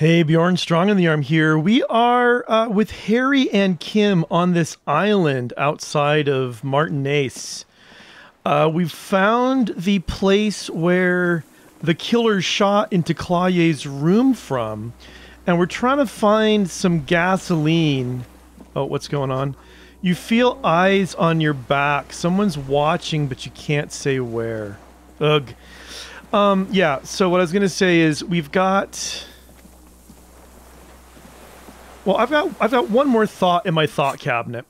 Hey, Bjorn Strong in the Arm here. We are uh, with Harry and Kim on this island outside of Martinaise. Uh, we've found the place where the killer shot into Claudia's room from, and we're trying to find some gasoline. Oh, what's going on? You feel eyes on your back. Someone's watching, but you can't say where. Ugh. Um, yeah, so what I was going to say is we've got well, I've got I've got one more thought in my thought cabinet.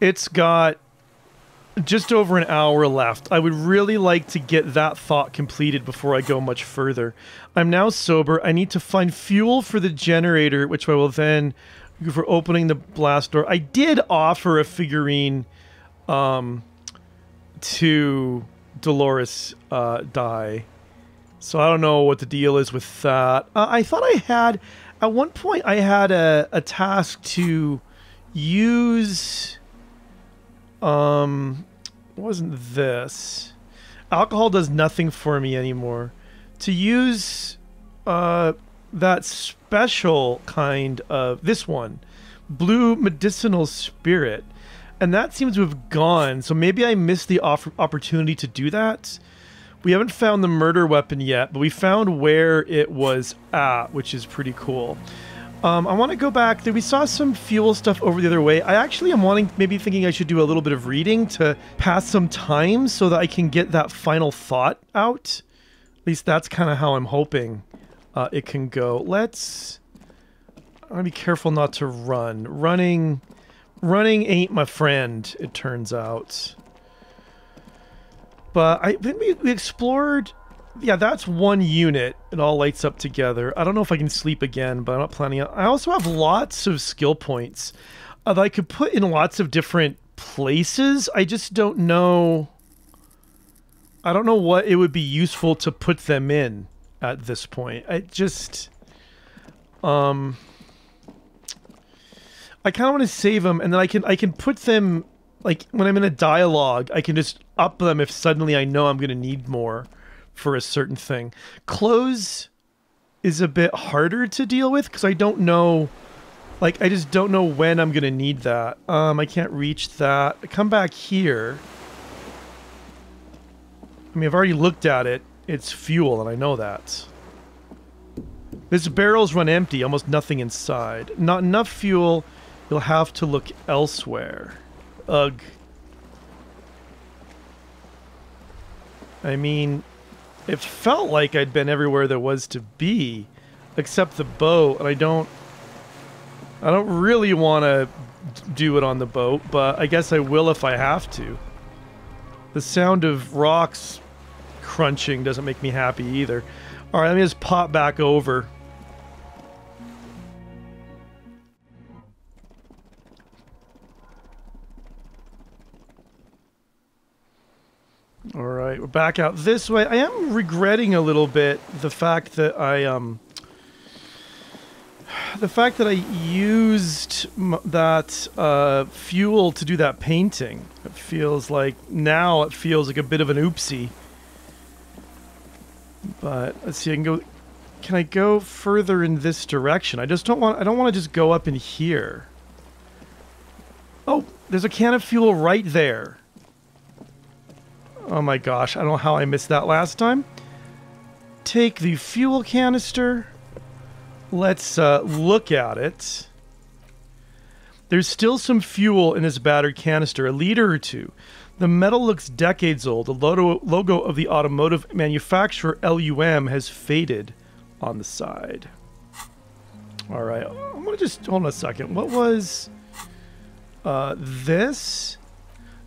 It's got just over an hour left. I would really like to get that thought completed before I go much further. I'm now sober. I need to find fuel for the generator, which I will then for opening the blast door. I did offer a figurine um, to Dolores uh, Dye. So I don't know what the deal is with that. Uh, I thought I had at one point I had a, a task to use um wasn't this? Alcohol does nothing for me anymore. To use uh that special kind of this one blue medicinal spirit. And that seems to have gone. So maybe i missed the off- opportunity to do that we haven't found the murder weapon yet, but we found where it was at, which is pretty cool. Um, I want to go back. We saw some fuel stuff over the other way. I actually am wanting, maybe thinking I should do a little bit of reading to pass some time so that I can get that final thought out. At least that's kind of how I'm hoping uh, it can go. Let's. I want to be careful not to run. Running, running ain't my friend. It turns out. But I think we, we explored. Yeah, that's one unit. It all lights up together. I don't know if I can sleep again, but I'm not planning on. I also have lots of skill points uh, that I could put in lots of different places. I just don't know. I don't know what it would be useful to put them in at this point. I just. Um. I kind of want to save them, and then I can I can put them like when I'm in a dialogue, I can just up them if suddenly I know I'm going to need more for a certain thing. Clothes is a bit harder to deal with because I don't know like I just don't know when I'm going to need that. Um I can't reach that. Come back here. I mean, I've already looked at it. It's fuel and I know that. This barrel's run empty, almost nothing inside. Not enough fuel. You'll have to look elsewhere. Ugh. I mean, it felt like I'd been everywhere there was to be, except the boat, and I don't... I don't really want to do it on the boat, but I guess I will if I have to. The sound of rocks crunching doesn't make me happy either. Alright, let me just pop back over. All right, we're back out this way. I am regretting a little bit the fact that I um the fact that I used that uh, fuel to do that painting. It feels like now it feels like a bit of an oopsie. But let's see. I can go. Can I go further in this direction? I just don't want. I don't want to just go up in here. Oh, there's a can of fuel right there. Oh my gosh, I don't know how I missed that last time. Take the fuel canister. Let's uh, look at it. There's still some fuel in this battered canister, a liter or two. The metal looks decades old. The logo, logo of the automotive manufacturer LUM has faded on the side. All right, I'm gonna just hold on a second. What was uh, this?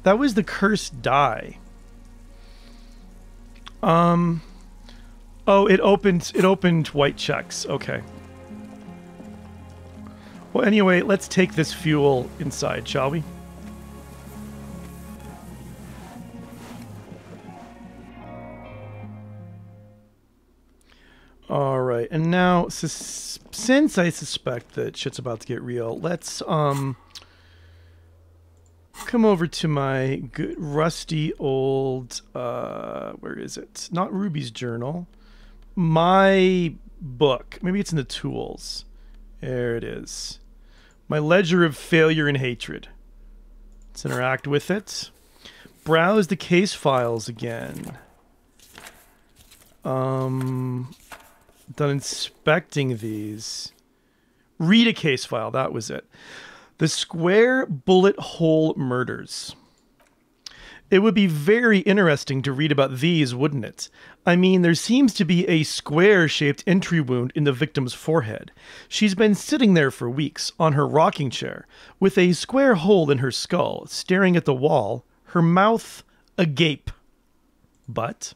That was the cursed die. Um. Oh, it opened. It opened white checks. Okay. Well, anyway, let's take this fuel inside, shall we? All right, and now since I suspect that shit's about to get real, let's um come over to my good rusty old uh where is it not ruby's journal my book, maybe it's in the tools. There it is. My ledger of failure and hatred. Let's interact with it. Browse the case files again. Um, done inspecting these. Read a case file. That was it. The square bullet hole murders. It would be very interesting to read about these, wouldn't it? I mean, there seems to be a square shaped entry wound in the victim's forehead. She's been sitting there for weeks, on her rocking chair, with a square hole in her skull, staring at the wall, her mouth agape. But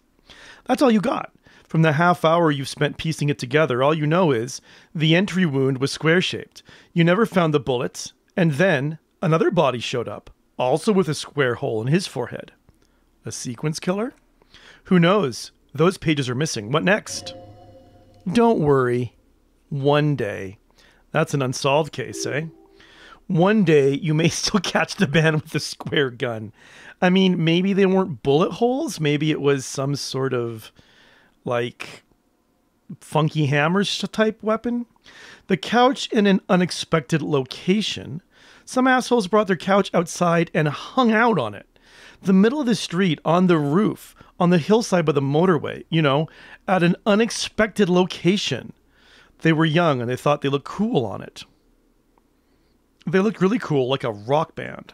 that's all you got. From the half hour you've spent piecing it together, all you know is the entry wound was square shaped. You never found the bullets, and then another body showed up also with a square hole in his forehead. A sequence killer? Who knows? Those pages are missing. What next? Don't worry. One day. That's an unsolved case, eh? One day you may still catch the man with the square gun. I mean, maybe they weren't bullet holes. Maybe it was some sort of like funky hammers type weapon. The couch in an unexpected location some assholes brought their couch outside and hung out on it. The middle of the street, on the roof, on the hillside by the motorway, you know, at an unexpected location. They were young and they thought they looked cool on it. They looked really cool, like a rock band.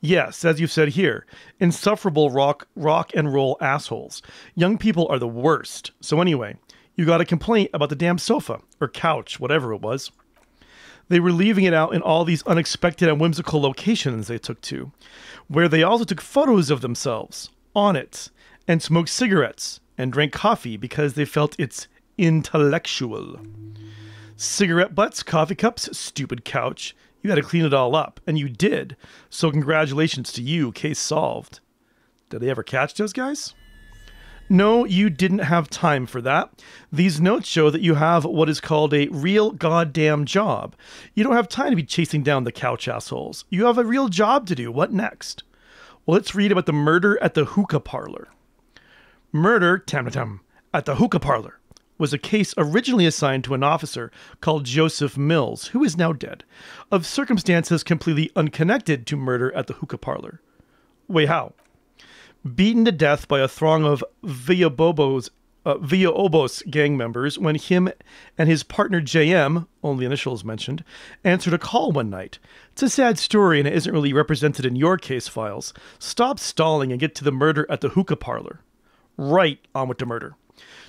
Yes, as you've said here, insufferable rock rock and roll assholes. Young people are the worst. So anyway, you got a complaint about the damn sofa or couch, whatever it was. They were leaving it out in all these unexpected and whimsical locations they took to, where they also took photos of themselves on it and smoked cigarettes and drank coffee because they felt it's intellectual. Cigarette butts, coffee cups, stupid couch. You had to clean it all up, and you did. So, congratulations to you, case solved. Did they ever catch those guys? No, you didn't have time for that. These notes show that you have what is called a real goddamn job. You don't have time to be chasing down the couch assholes. You have a real job to do. What next? Well, let's read about the murder at the hookah parlor. Murder, tam tam, at the hookah parlor was a case originally assigned to an officer called Joseph Mills, who is now dead, of circumstances completely unconnected to murder at the hookah parlor. Wait, how? Beaten to death by a throng of Villalobos, uh, gang members when him and his partner JM, only initials mentioned, answered a call one night. It's a sad story and it isn't really represented in your case files. Stop stalling and get to the murder at the hookah parlor. Right on with the murder.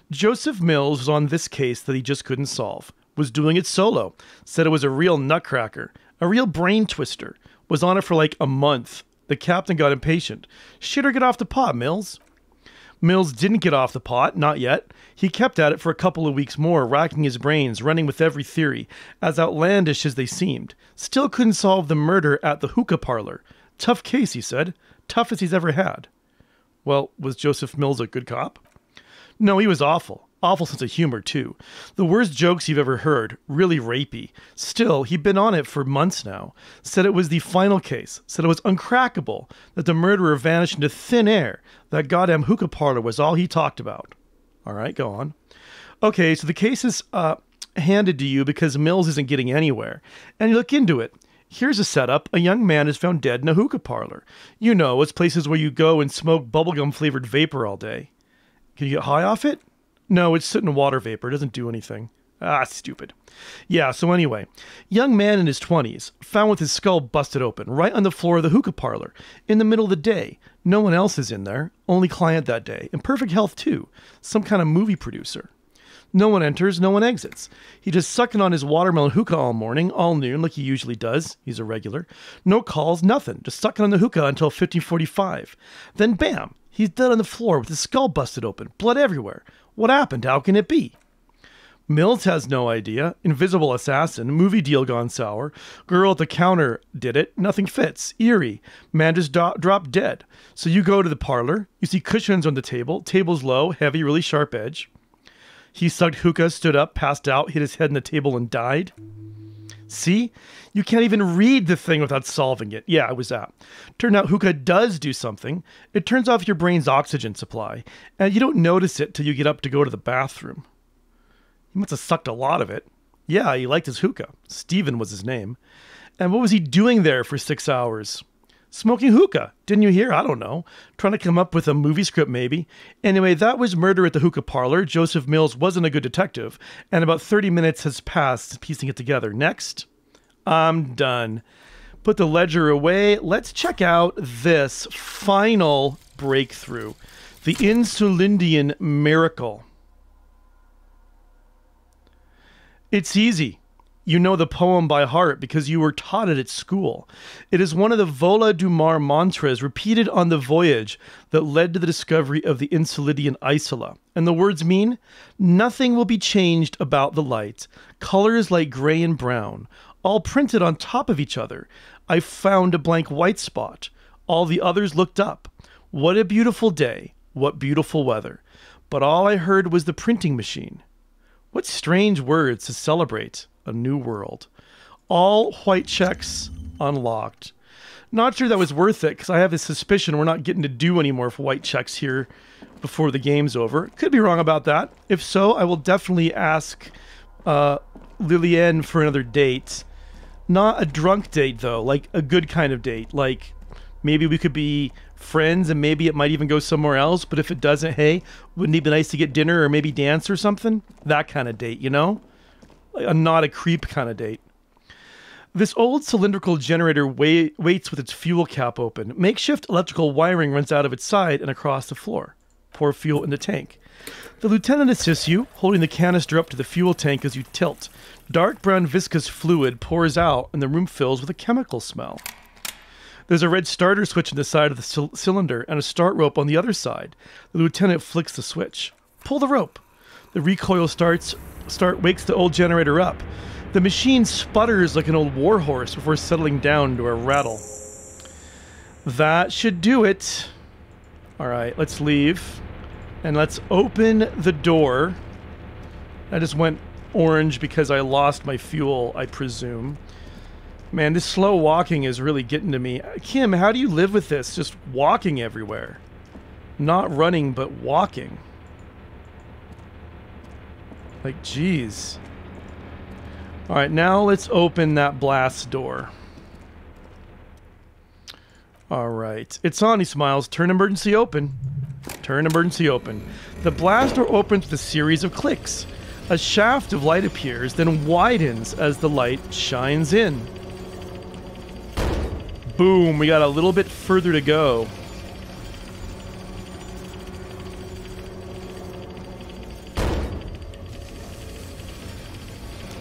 Joseph Mills was on this case that he just couldn't solve. Was doing it solo. Said it was a real nutcracker, a real brain twister. Was on it for like a month the captain got impatient. Shit or get off the pot, Mills. Mills didn't get off the pot, not yet. He kept at it for a couple of weeks more, racking his brains, running with every theory, as outlandish as they seemed. Still couldn't solve the murder at the hookah parlor. Tough case, he said. Toughest he's ever had. Well, was Joseph Mills a good cop? No, he was awful. Awful sense of humor, too. The worst jokes you've ever heard, really rapey. Still, he'd been on it for months now. Said it was the final case. Said it was uncrackable. That the murderer vanished into thin air. That goddamn hookah parlor was all he talked about. All right, go on. Okay, so the case is uh, handed to you because Mills isn't getting anywhere. And you look into it. Here's a setup. A young man is found dead in a hookah parlor. You know, it's places where you go and smoke bubblegum flavored vapor all day. Can you get high off it? No, it's sitting in water vapor. It doesn't do anything. Ah, stupid. Yeah, so anyway, young man in his 20s, found with his skull busted open, right on the floor of the hookah parlor, in the middle of the day. No one else is in there, only client that day. In perfect health, too. Some kind of movie producer. No one enters, no one exits. He just sucking on his watermelon hookah all morning, all noon, like he usually does. He's a regular. No calls, nothing. Just sucking on the hookah until 1545. Then bam, he's dead on the floor with his skull busted open, blood everywhere. What happened? How can it be? Mills has no idea. Invisible assassin, movie deal gone sour. Girl at the counter did it. Nothing fits. Eerie. Man just do- dropped dead. So you go to the parlor. You see cushions on the table. Table's low, heavy, really sharp edge. He sucked hookah, stood up, passed out, hit his head in the table, and died. See? You can't even read the thing without solving it. Yeah, I was that. Turned out hookah does do something. It turns off your brain's oxygen supply, and you don't notice it till you get up to go to the bathroom. He must have sucked a lot of it. Yeah, he liked his hookah. Stephen was his name. And what was he doing there for six hours? Smoking hookah. Didn't you hear? I don't know. Trying to come up with a movie script, maybe. Anyway, that was murder at the hookah parlor. Joseph Mills wasn't a good detective, and about 30 minutes has passed piecing it together. Next. I'm done. Put the ledger away. Let's check out this final breakthrough the Insulindian Miracle. It's easy. You know the poem by heart because you were taught it at school. It is one of the Vola du Mar mantras repeated on the voyage that led to the discovery of the Insulindian Isola. And the words mean nothing will be changed about the light, colors like gray and brown, all printed on top of each other. I found a blank white spot. All the others looked up. What a beautiful day. What beautiful weather. But all I heard was the printing machine. What strange words to celebrate a new world. All white checks unlocked. Not sure that was worth it because I have a suspicion we're not getting to do any more white checks here before the game's over. Could be wrong about that. If so, I will definitely ask uh, Lillian for another date. Not a drunk date, though, like a good kind of date. Like maybe we could be friends and maybe it might even go somewhere else. But if it doesn't, hey, wouldn't it be nice to get dinner or maybe dance or something? That kind of date, you know? A not a creep kind of date. This old cylindrical generator wait, waits with its fuel cap open. Makeshift electrical wiring runs out of its side and across the floor. Pour fuel in the tank. The lieutenant assists you, holding the canister up to the fuel tank as you tilt. Dark brown viscous fluid pours out, and the room fills with a chemical smell. There's a red starter switch on the side of the c- cylinder and a start rope on the other side. The lieutenant flicks the switch. Pull the rope. The recoil starts start wakes the old generator up. The machine sputters like an old warhorse before settling down to a rattle. That should do it. All right, let's leave. And let's open the door. I just went orange because I lost my fuel, I presume. Man, this slow walking is really getting to me. Kim, how do you live with this? Just walking everywhere. Not running, but walking. Like, jeez. Alright, now let's open that blast door. Alright. It's on, he smiles. Turn emergency open. Turn emergency open. The blast door opens with a series of clicks. A shaft of light appears, then widens as the light shines in. Boom, we got a little bit further to go.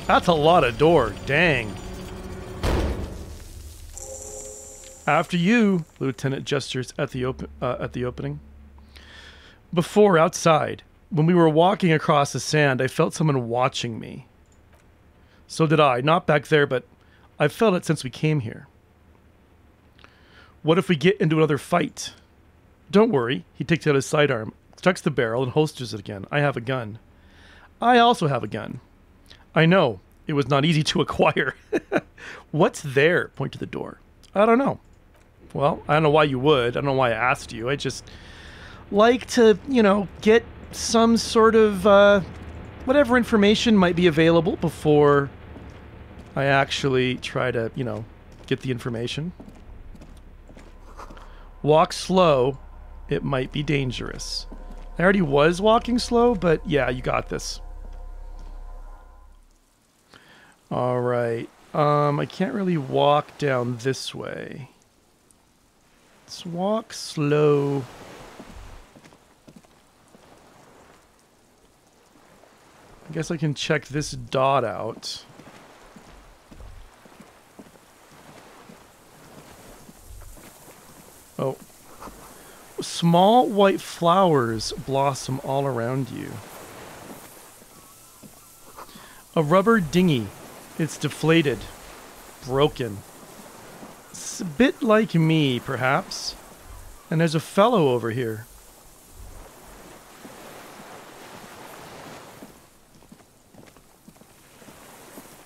That's a lot of door, dang. After you, Lieutenant gestures at the open uh, at the opening. Before outside, when we were walking across the sand, I felt someone watching me. So did I, not back there, but I've felt it since we came here. What if we get into another fight? Don't worry, he takes out his sidearm, chucks the barrel, and holsters it again. I have a gun. I also have a gun. I know, it was not easy to acquire. What's there? Point to the door. I don't know. Well, I don't know why you would. I don't know why I asked you. I just like to, you know, get some sort of uh, whatever information might be available before I actually try to, you know, get the information. Walk slow. It might be dangerous. I already was walking slow, but yeah, you got this. All right. Um, I can't really walk down this way. Let's walk slow. I guess I can check this dot out. Oh. Small white flowers blossom all around you. A rubber dinghy. It's deflated. Broken. It's a bit like me, perhaps. And there's a fellow over here.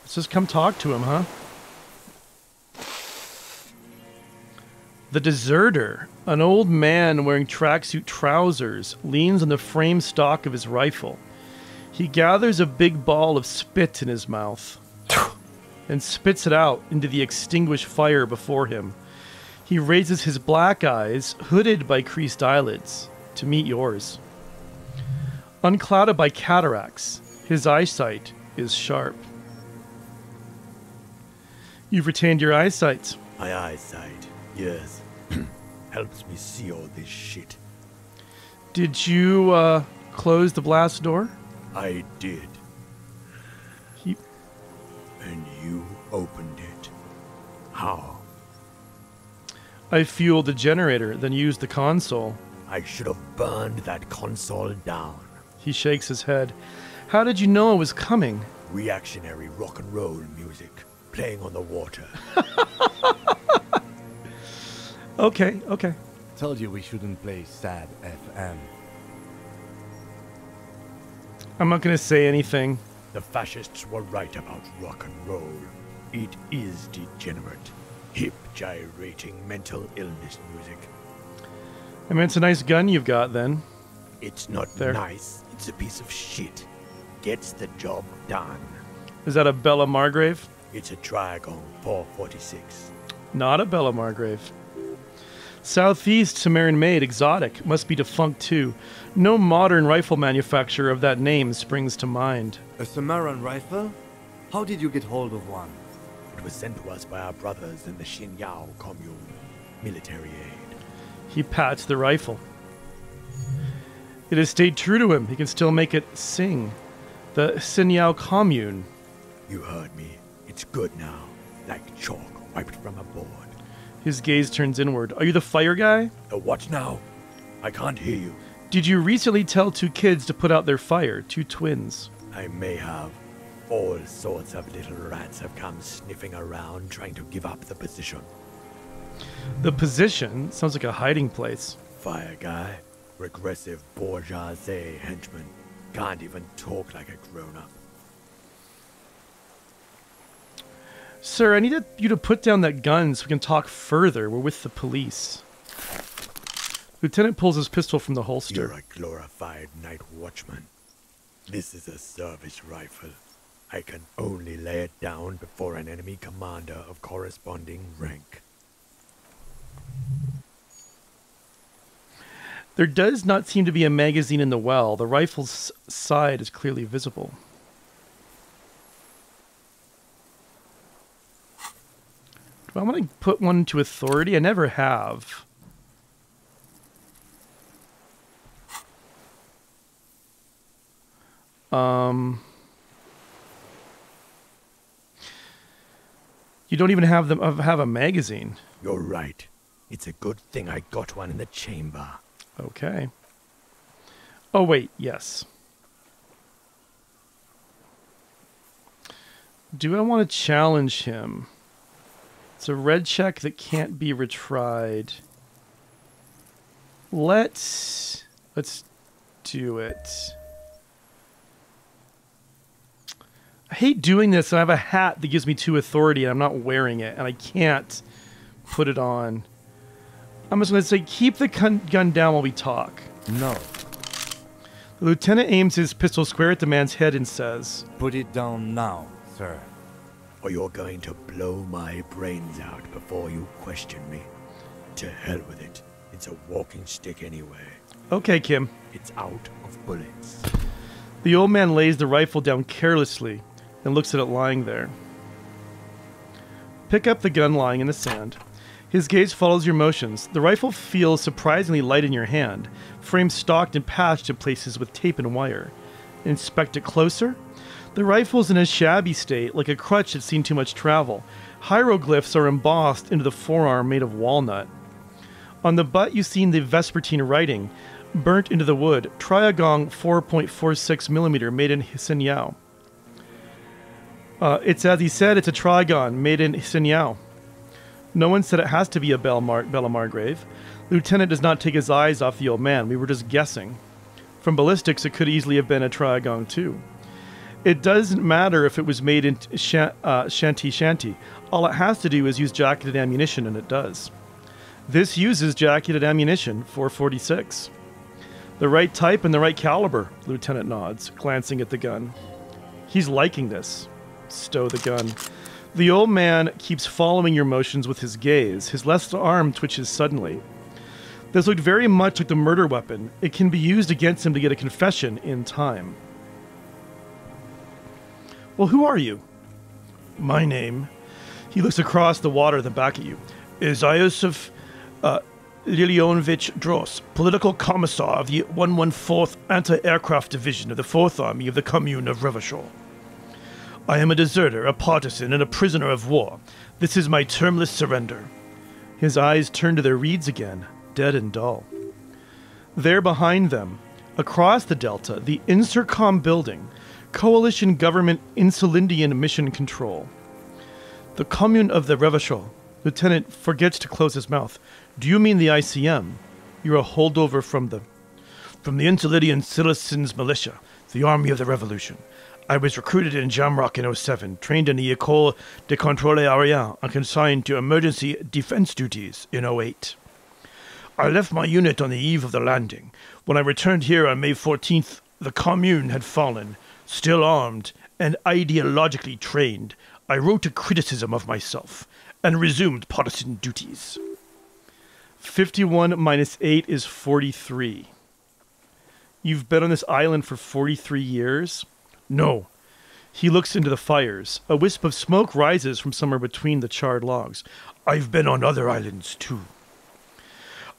Let's just come talk to him, huh? The deserter, an old man wearing tracksuit trousers, leans on the frame stock of his rifle. He gathers a big ball of spit in his mouth and spits it out into the extinguished fire before him. He raises his black eyes, hooded by creased eyelids, to meet yours. Unclouded by cataracts, his eyesight is sharp. You've retained your eyesight. My eyesight, yes, helps me see all this shit. Did you uh, close the blast door? I did, and you opened it. How? I fueled the generator, then used the console. I should have burned that console down. He shakes his head. How did you know I was coming? Reactionary rock and roll music playing on the water. Okay, okay. Told you we shouldn't play sad FM. I'm not going to say anything. The fascists were right about rock and roll. It is degenerate, hip, gyrating mental illness music. I mean, it's a nice gun you've got then. It's not There. nice. It's a piece of shit. Gets the job done. Is that a Bella Margrave? It's a Trigon 446. Not a Bella Margrave. Southeast Sumerian made, exotic, must be defunct too. No modern rifle manufacturer of that name springs to mind. A Samaran rifle? How did you get hold of one? It was sent to us by our brothers in the Xinyao commune. Military aid. He pats the rifle. It has stayed true to him. He can still make it sing. The Sinyao Commune. You heard me. It's good now. Like chalk wiped from a board. His gaze turns inward. Are you the fire guy? The what now? I can't hear you. Did you recently tell two kids to put out their fire? Two twins. I may have. All sorts of little rats have come sniffing around trying to give up the position. The position sounds like a hiding place. Fire guy, regressive bourgeoisie henchman, can't even talk like a grown up. Sir, I need you to put down that gun so we can talk further. We're with the police. Lieutenant pulls his pistol from the holster. You're a glorified night watchman. This is a service rifle. I can only lay it down before an enemy commander of corresponding rank. There does not seem to be a magazine in the well. The rifle's side is clearly visible. Do I want to put one to authority? I never have. Um, you don't even have them have a magazine. You're right. It's a good thing I got one in the chamber. Okay. Oh, wait, yes. Do I want to challenge him? It's a red check that can't be retried. Let's let's do it. I hate doing this. and I have a hat that gives me two authority, and I'm not wearing it, and I can't put it on. I'm just going to say, keep the gun, gun down while we talk. No. The lieutenant aims his pistol square at the man's head and says, Put it down now, sir. Or you're going to blow my brains out before you question me. To hell with it. It's a walking stick anyway. Okay, Kim. It's out of bullets. The old man lays the rifle down carelessly and looks at it lying there. Pick up the gun lying in the sand. His gaze follows your motions. The rifle feels surprisingly light in your hand, frame stocked and patched in places with tape and wire. Inspect it closer. The rifle's in a shabby state, like a crutch that's seen too much travel. Hieroglyphs are embossed into the forearm made of walnut. On the butt, you've seen the Vespertine writing, burnt into the wood. Triagong 4.46 millimeter, made in Sinyao. Uh, it's as he said, it's a Trigon made in Sinyao. No one said it has to be a Bell Mar- Bella Margrave. Lieutenant does not take his eyes off the old man. We were just guessing. From ballistics, it could easily have been a Trigon too. It doesn't matter if it was made in shan- uh, Shanty Shanty. All it has to do is use jacketed ammunition, and it does. This uses jacketed ammunition, 446. The right type and the right caliber, Lieutenant nods, glancing at the gun. He's liking this. Stow the gun. The old man keeps following your motions with his gaze. His left arm twitches suddenly. This looked very much like the murder weapon. It can be used against him to get a confession in time. Well, who are you? My name. He looks across the water at the back at you. Is Iosef uh, Lilianovich Dros, political commissar of the 114th Anti-Aircraft Division of the 4th Army of the Commune of Revachol. I am a deserter, a partisan, and a prisoner of war. This is my termless surrender. His eyes turn to their reeds again, dead and dull. There behind them, across the delta, the Insercom building, Coalition Government Insulindian Mission Control. The commune of the Revachol. Lieutenant forgets to close his mouth. Do you mean the ICM? You're a holdover from the from the Insulindian Citizens Militia, the Army of the Revolution. I was recruited in Jamrock in 07, trained in the École de Contrôle Aérien, and consigned to emergency defense duties in 08. I left my unit on the eve of the landing. When I returned here on May 14th, the commune had fallen, still armed and ideologically trained. I wrote a criticism of myself and resumed partisan duties. 51 minus 8 is 43. You've been on this island for 43 years? No. He looks into the fires. A wisp of smoke rises from somewhere between the charred logs. I've been on other islands too.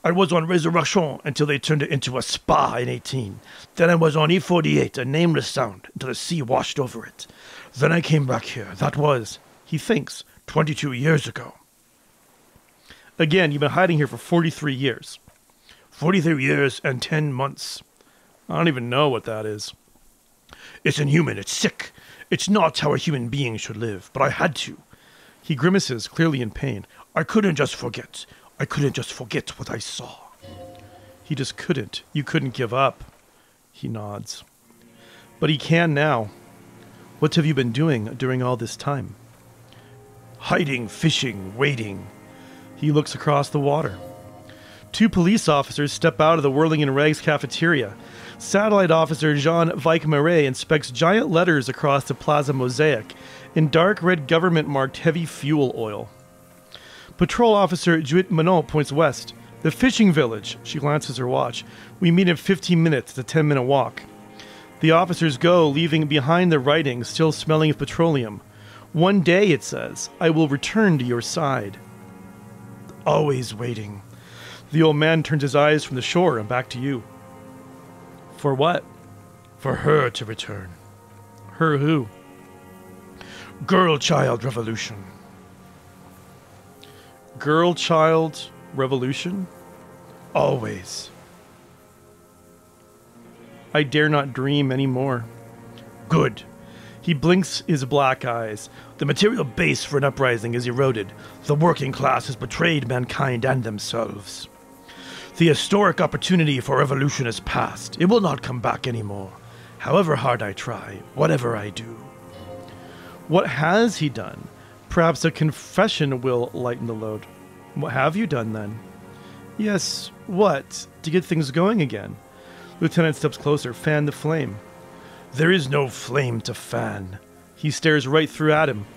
I was on Resurrection until they turned it into a spa in 18. Then I was on E48, a nameless sound, until the sea washed over it. Then I came back here. That was, he thinks, 22 years ago. Again, you've been hiding here for 43 years. 43 years and 10 months. I don't even know what that is. It's inhuman. It's sick. It's not how a human being should live, but I had to. He grimaces, clearly in pain. I couldn't just forget. I couldn't just forget what I saw. He just couldn't. You couldn't give up. He nods. But he can now. What have you been doing during all this time? Hiding, fishing, waiting. He looks across the water. Two police officers step out of the Whirling in Rags cafeteria. Satellite officer Jean Vicquemare inspects giant letters across the plaza mosaic in dark red government marked heavy fuel oil. Patrol officer Judit Minot points west. The fishing village. She glances her watch. We meet in 15 minutes, a 10 minute walk. The officers go, leaving behind the writing still smelling of petroleum. One day, it says, I will return to your side. Always waiting. The old man turns his eyes from the shore and back to you. For what? For her to return. Her who? Girl child revolution. Girl child revolution? Always. I dare not dream any more. Good. He blinks his black eyes. The material base for an uprising is eroded. The working class has betrayed mankind and themselves. The historic opportunity for revolution is past. It will not come back anymore. However hard I try, whatever I do. What has he done? Perhaps a confession will lighten the load. What have you done then? Yes, what? To get things going again. Lieutenant steps closer, fan the flame. There is no flame to fan. He stares right through at him,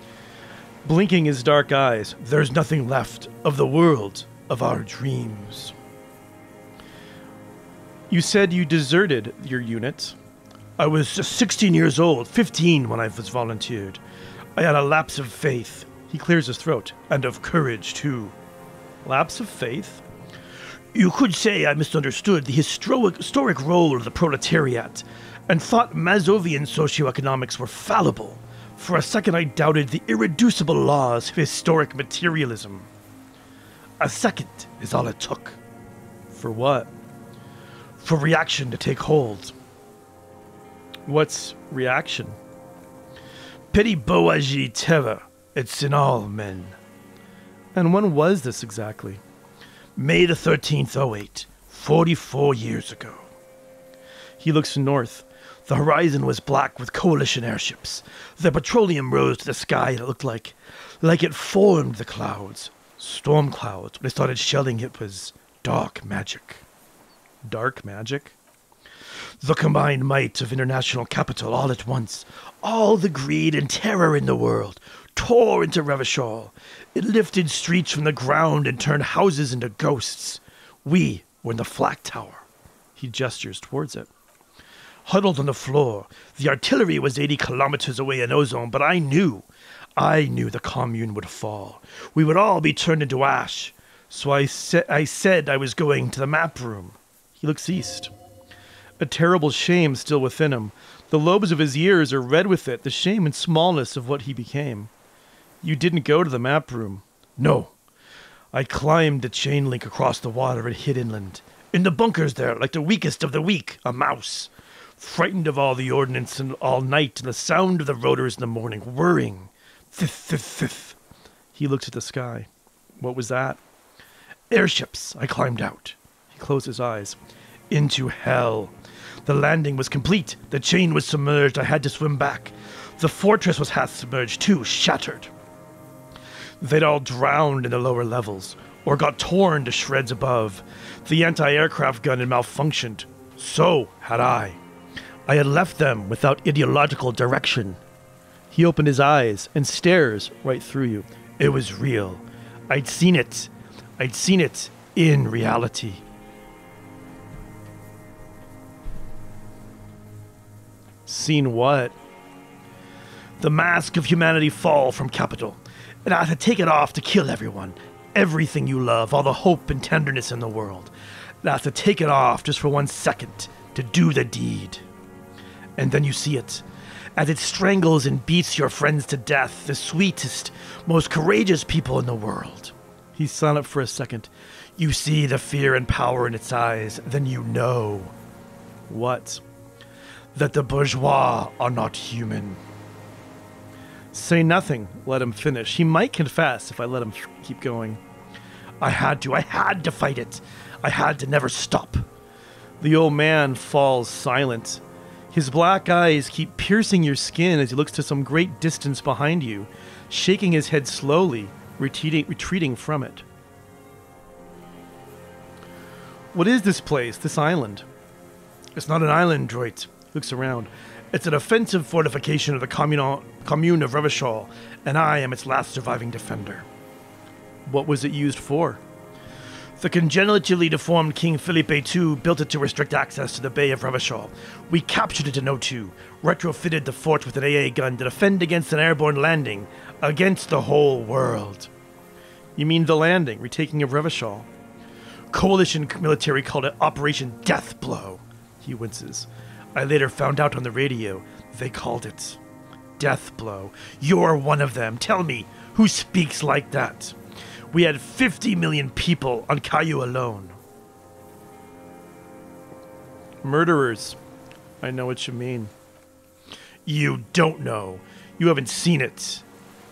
blinking his dark eyes. There's nothing left of the world of our dreams. You said you deserted your unit. I was just 16 years old, 15 when I was volunteered. I had a lapse of faith. He clears his throat. And of courage, too. Lapse of faith? You could say I misunderstood the historic, historic role of the proletariat and thought Mazovian socioeconomics were fallible. For a second, I doubted the irreducible laws of historic materialism. A second is all it took. For what? For reaction to take hold. What's reaction? Petty bourgeoisie terror. It's in all men. And when was this exactly? May the 13th, 08, 44 years ago. He looks north. The horizon was black with coalition airships. The petroleum rose to the sky it looked like, like it formed the clouds. Storm clouds. When they started shelling, it was dark magic. Dark magic? The combined might of international capital all at once, all the greed and terror in the world, tore into Revachol. It lifted streets from the ground and turned houses into ghosts. We were in the flak tower. He gestures towards it. Huddled on the floor, the artillery was 80 kilometers away in Ozone, but I knew, I knew the commune would fall. We would all be turned into ash. So I, sa- I said I was going to the map room. He looks east. A terrible shame still within him. The lobes of his ears are red with it, the shame and smallness of what he became. You didn't go to the map room. No. I climbed the chain link across the water and hid inland. In the bunkers there, like the weakest of the weak, a mouse. Frightened of all the ordnance and all night and the sound of the rotors in the morning, whirring. Thith, thith, thith. He looks at the sky. What was that? Airships. I climbed out. Closed his eyes. Into hell. The landing was complete. The chain was submerged. I had to swim back. The fortress was half submerged too, shattered. They'd all drowned in the lower levels, or got torn to shreds above. The anti aircraft gun had malfunctioned. So had I. I had left them without ideological direction. He opened his eyes and stares right through you. It was real. I'd seen it. I'd seen it in reality. Seen what? The mask of humanity fall from capital, and I had to take it off to kill everyone. Everything you love, all the hope and tenderness in the world. And I have to take it off just for one second to do the deed. And then you see it. As it strangles and beats your friends to death, the sweetest, most courageous people in the world. He's silent for a second. You see the fear and power in its eyes, then you know. What? That the bourgeois are not human. Say nothing, let him finish. He might confess if I let him f- keep going. I had to, I had to fight it. I had to never stop. The old man falls silent. His black eyes keep piercing your skin as he looks to some great distance behind you, shaking his head slowly, retreating, retreating from it. What is this place, this island? It's not an island, Droit. Looks around. It's an offensive fortification of the commune, commune of Revachol, and I am its last surviving defender. What was it used for? The congenitally deformed King Felipe II built it to restrict access to the Bay of Revachol. We captured it in O2, retrofitted the fort with an AA gun to defend against an airborne landing, against the whole world. You mean the landing, retaking of Revachol? Coalition military called it Operation Death Blow. He winces. I later found out on the radio they called it Death Blow. You're one of them. Tell me, who speaks like that? We had 50 million people on Caillou alone. Murderers. I know what you mean. You don't know. You haven't seen it.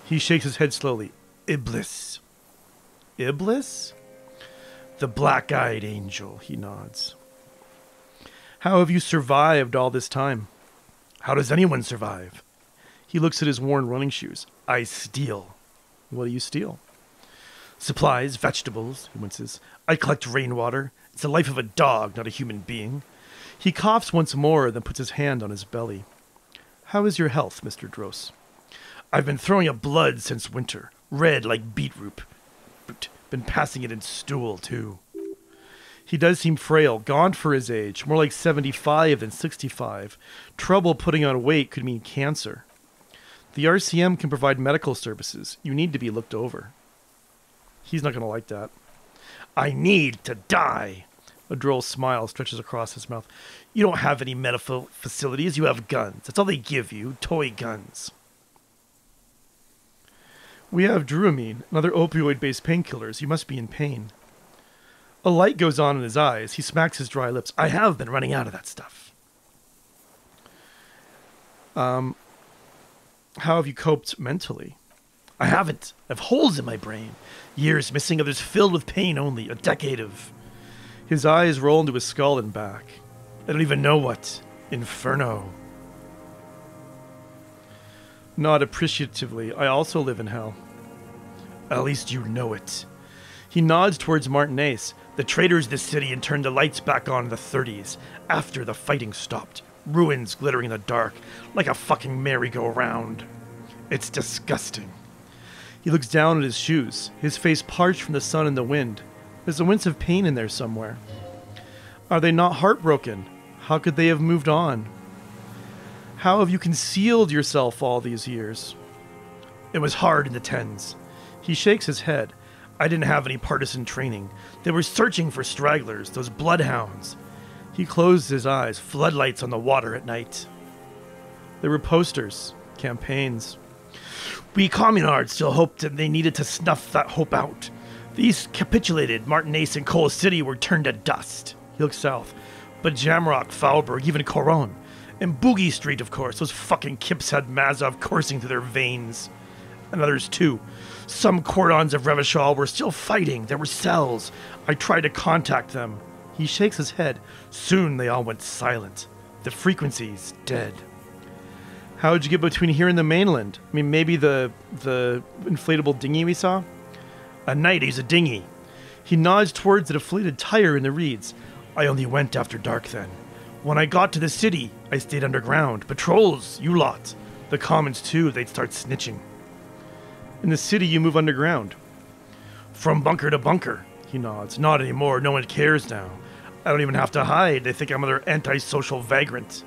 He shakes his head slowly. Iblis. Iblis? The black eyed angel, he nods. How have you survived all this time? How does anyone survive? He looks at his worn running shoes. I steal. What do you steal? Supplies, vegetables, he winces. I collect rainwater. It's the life of a dog, not a human being. He coughs once more, then puts his hand on his belly. How is your health, Mr. Dros? I've been throwing up blood since winter, red like beetroot. Been passing it in stool, too. He does seem frail, gaunt for his age, more like 75 than 65. Trouble putting on weight could mean cancer. The RCM can provide medical services. You need to be looked over. He's not going to like that. I need to die. A droll smile stretches across his mouth. You don't have any medical facilities. You have guns. That's all they give you toy guns. We have Druamine and other opioid based painkillers. You must be in pain. A light goes on in his eyes. He smacks his dry lips. I have been running out of that stuff. Um, how have you coped mentally? I haven't. I have holes in my brain. Years missing, others filled with pain only. A decade of. His eyes roll into his skull and back. I don't even know what. Inferno. Not appreciatively, I also live in hell. At least you know it. He nods towards Martinaise. The traitors this city and turned the lights back on in the 30s, after the fighting stopped. Ruins glittering in the dark, like a fucking merry-go-round. It's disgusting. He looks down at his shoes, his face parched from the sun and the wind. There's a wince of pain in there somewhere. Are they not heartbroken? How could they have moved on? How have you concealed yourself all these years? It was hard in the tens. He shakes his head. I didn't have any partisan training. They were searching for stragglers, those bloodhounds. He closed his eyes, floodlights on the water at night. There were posters, campaigns. We communards still hoped that they needed to snuff that hope out. These capitulated, Martinaise and Coal City were turned to dust. He looked south. But Jamrock, Foulberg, even Coron. And Boogie Street, of course. Those fucking kips had Mazov coursing through their veins. And others too. Some cordons of Revachol were still fighting. There were cells. I tried to contact them. He shakes his head. Soon they all went silent. The frequency's dead. How'd you get between here and the mainland? I mean, maybe the the inflatable dinghy we saw? A night he's a dinghy. He nods towards the deflated tire in the reeds. I only went after dark then. When I got to the city, I stayed underground. Patrols, you lot. The commons too, they'd start snitching. In the city, you move underground. From bunker to bunker, he nods. Not anymore, no one cares now. I don't even have to hide. They think I'm another antisocial vagrant.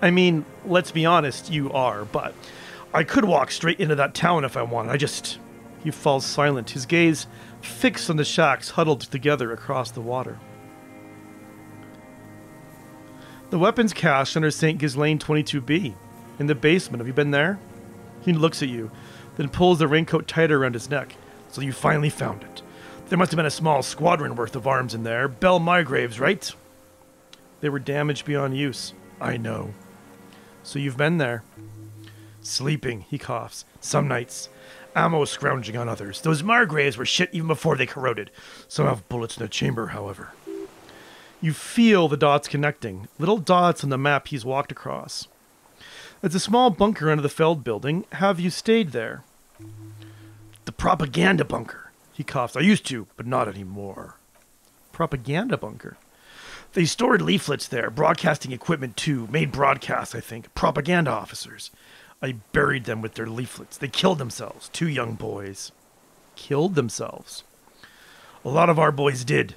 I mean, let's be honest, you are, but I could walk straight into that town if I wanted. I just. He falls silent, his gaze fixed on the shacks huddled together across the water. The weapons cache under St. Ghislaine 22B, in the basement. Have you been there? He looks at you, then pulls the raincoat tighter around his neck. So you finally found it. There must have been a small squadron worth of arms in there. Bell Margraves, right? They were damaged beyond use. I know. So you've been there. Sleeping, he coughs. Some nights. Ammo scrounging on others. Those Margraves were shit even before they corroded. Some have bullets in the chamber, however. You feel the dots connecting, little dots on the map he's walked across. It's a small bunker under the Feld building. Have you stayed there? The propaganda bunker. He coughs. I used to, but not anymore. Propaganda bunker. They stored leaflets there, broadcasting equipment too, made broadcasts, I think. Propaganda officers. I buried them with their leaflets. They killed themselves, two young boys. Killed themselves. A lot of our boys did.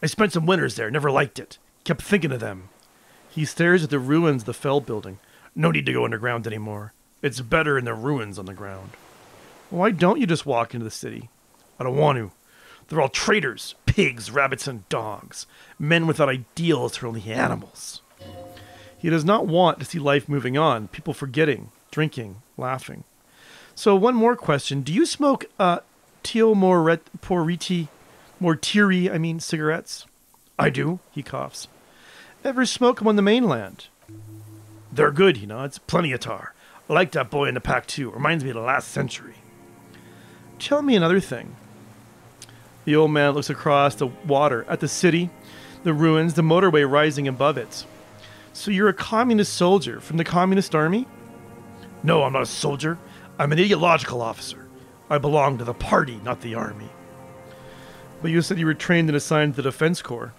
I spent some winters there, never liked it. Kept thinking of them. He stares at the ruins of the Feld building. No need to go underground anymore. It's better in the ruins on the ground. Why don't you just walk into the city? I don't want to. They're all traitors, pigs, rabbits, and dogs. Men without ideals are only animals. He does not want to see life moving on, people forgetting, drinking, laughing. So one more question. Do you smoke uh Moret Poriti Mortiri, I mean cigarettes? I do, he coughs. Ever smoke 'em on the mainland? They're good, you know. It's Plenty of tar. I like that boy in the pack too. Reminds me of the last century. Tell me another thing. The old man looks across the water at the city, the ruins, the motorway rising above it. So you're a communist soldier from the communist army? No, I'm not a soldier. I'm an ideological officer. I belong to the party, not the army. But you said you were trained and assigned to the defense corps.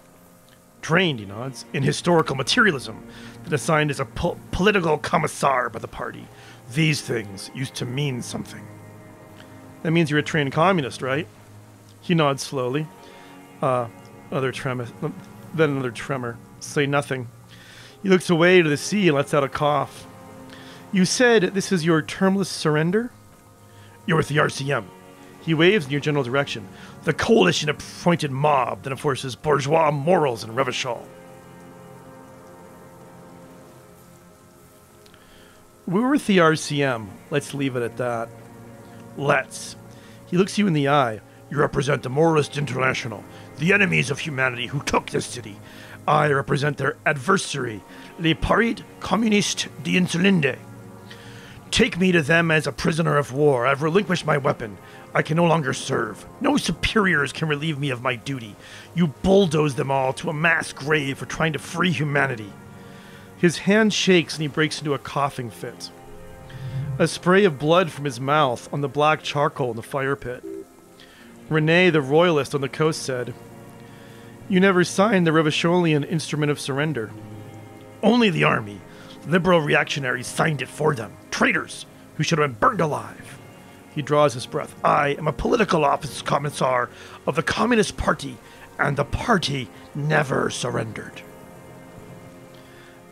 Trained, he nods, in historical materialism, assigned as a po- political commissar by the party. These things used to mean something. That means you're a trained communist, right? He nods slowly. Uh, other tremor. Then another tremor. Say nothing. He looks away to the sea and lets out a cough. You said this is your termless surrender? You're with the RCM. He waves in your general direction. The coalition appointed mob that enforces bourgeois morals in Revachol. We're with the RCM. Let's leave it at that. Let's. He looks you in the eye. You represent the Moralist International, the enemies of humanity who took this city. I represent their adversary, Les Parti Communistes d'Insulinde. Take me to them as a prisoner of war. I've relinquished my weapon. I can no longer serve. No superiors can relieve me of my duty. You bulldoze them all to a mass grave for trying to free humanity. His hand shakes and he breaks into a coughing fit. A spray of blood from his mouth on the black charcoal in the fire pit. Rene, the royalist on the coast, said, You never signed the Revacholian Instrument of Surrender. Only the army. Liberal reactionaries signed it for them. Traitors who should have been burned alive. He draws his breath. I am a political office commissar of the Communist Party, and the party never surrendered.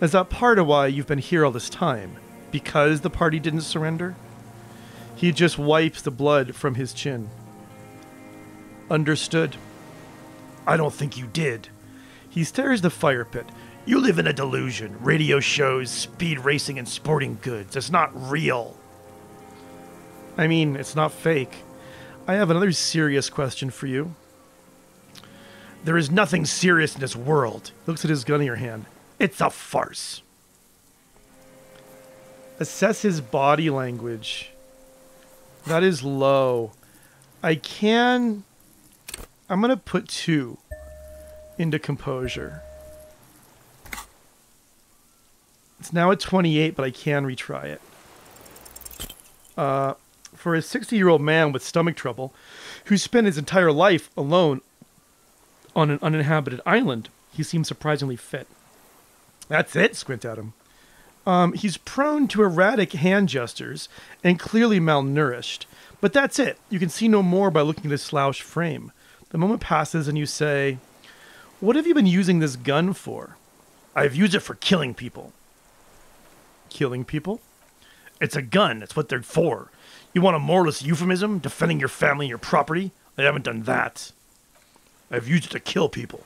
Is that part of why you've been here all this time? Because the party didn't surrender? He just wipes the blood from his chin. Understood. I don't think you did. He stares the fire pit. You live in a delusion. Radio shows, speed racing, and sporting goods. It's not real. I mean, it's not fake. I have another serious question for you. There is nothing serious in this world. Looks at his gun in your hand. It's a farce. Assess his body language. That is low. I can. I'm going to put two into composure. It's now at 28, but I can retry it. Uh, for a 60 year old man with stomach trouble who spent his entire life alone on an uninhabited island, he seems surprisingly fit. That's it, squint at him. Um, he's prone to erratic hand gestures and clearly malnourished. But that's it. You can see no more by looking at his slouched frame. The moment passes and you say, What have you been using this gun for? I've used it for killing people. Killing people? It's a gun. That's what they're for. You want a moralist euphemism? Defending your family and your property? I haven't done that. I've used it to kill people.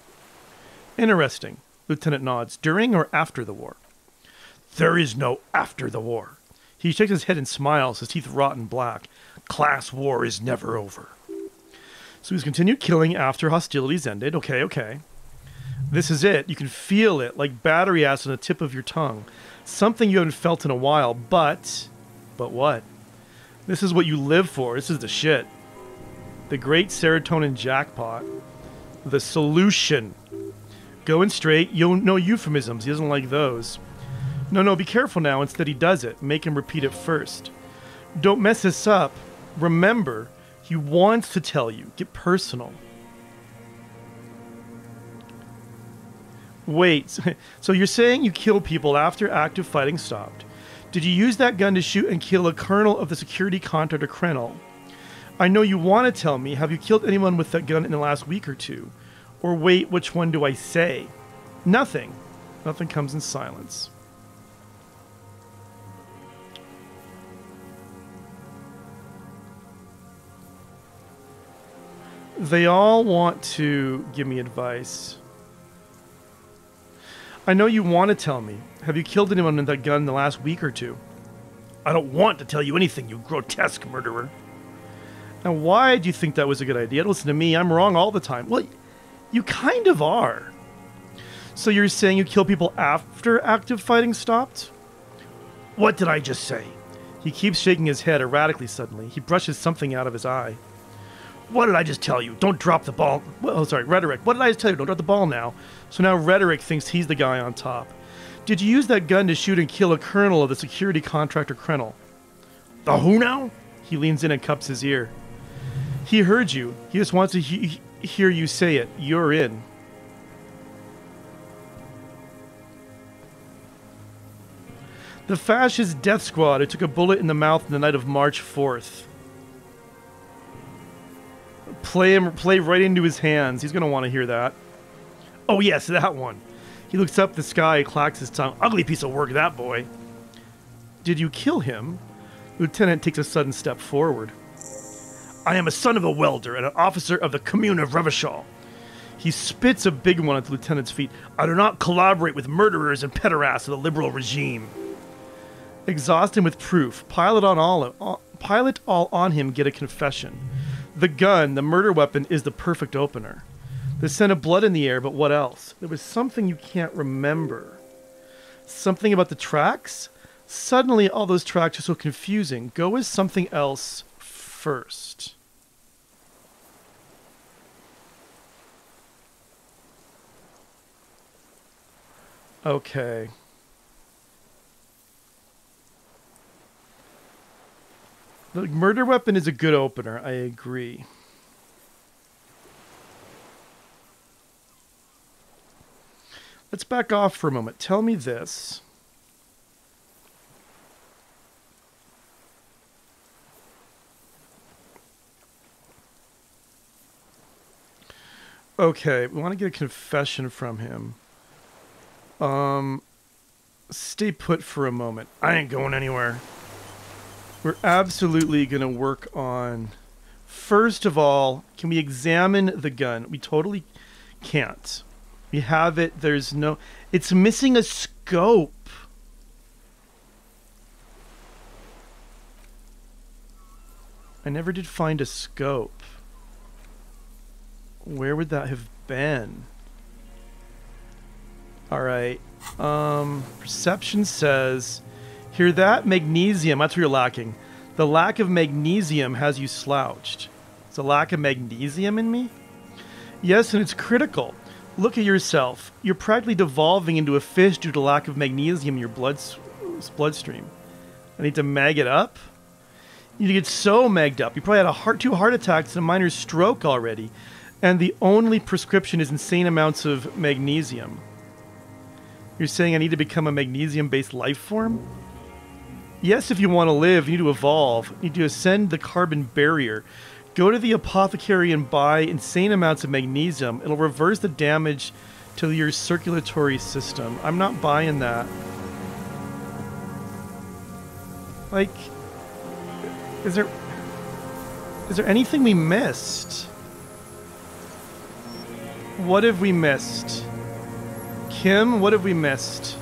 Interesting. Lieutenant nods. During or after the war? There is no after the war. He shakes his head and smiles, his teeth rotten black. Class war is never over. So he's continued killing after hostilities ended. Okay, okay. This is it. You can feel it like battery acid on the tip of your tongue. Something you haven't felt in a while, but. But what? This is what you live for. This is the shit. The great serotonin jackpot. The solution. Going straight, You'll know euphemisms. He doesn't like those. No, no, be careful now. Instead, he does it. Make him repeat it first. Don't mess this up. Remember, he wants to tell you. Get personal. Wait, so you're saying you killed people after active fighting stopped? Did you use that gun to shoot and kill a colonel of the security contractor Krenel? I know you want to tell me. Have you killed anyone with that gun in the last week or two? Or wait, which one do I say? Nothing. Nothing comes in silence. They all want to give me advice. I know you want to tell me. Have you killed anyone with that gun in the last week or two? I don't want to tell you anything, you grotesque murderer. Now, why do you think that was a good idea? Listen to me, I'm wrong all the time. Well, you kind of are. So you're saying you kill people after active fighting stopped? What did I just say? He keeps shaking his head erratically suddenly. He brushes something out of his eye. What did I just tell you? Don't drop the ball. Well, oh, sorry, Rhetoric. What did I just tell you? Don't drop the ball now. So now Rhetoric thinks he's the guy on top. Did you use that gun to shoot and kill a colonel of the security contractor Krenel? The who now? He leans in and cups his ear. He heard you. He just wants to he- hear you say it. You're in. The fascist death squad who took a bullet in the mouth in the night of March 4th. Play him, play right into his hands. He's gonna want to hear that. Oh yes, that one. He looks up the sky, clacks his tongue. Ugly piece of work, that boy. Did you kill him? Lieutenant takes a sudden step forward. I am a son of a welder and an officer of the commune of Revachol. He spits a big one at the lieutenant's feet. I do not collaborate with murderers and pederasts of the liberal regime. Exhaust him with proof. Pilot on all, all pilot all on him. Get a confession. The gun, the murder weapon, is the perfect opener. The scent of blood in the air, but what else? There was something you can't remember. Something about the tracks? Suddenly, all those tracks are so confusing. Go with something else first. Okay. The murder weapon is a good opener. I agree. Let's back off for a moment. Tell me this. Okay, we want to get a confession from him. Um, stay put for a moment. I ain't going anywhere. We're absolutely going to work on. First of all, can we examine the gun? We totally can't. We have it. There's no. It's missing a scope. I never did find a scope. Where would that have been? All right. Um, perception says, hear that? Magnesium. That's what you're lacking. The lack of magnesium has you slouched. It's a lack of magnesium in me? Yes, and it's critical. Look at yourself. You're practically devolving into a fish due to lack of magnesium in your blood bloodstream. I need to mag it up. You get so magged up. You probably had a heart, two heart attacks and a minor stroke already and the only prescription is insane amounts of magnesium. You're saying I need to become a magnesium based life form? Yes, if you want to live, you need to evolve. You need to ascend the carbon barrier. Go to the apothecary and buy insane amounts of magnesium. It'll reverse the damage to your circulatory system. I'm not buying that. Like, is there. Is there anything we missed? What have we missed? Kim, what have we missed?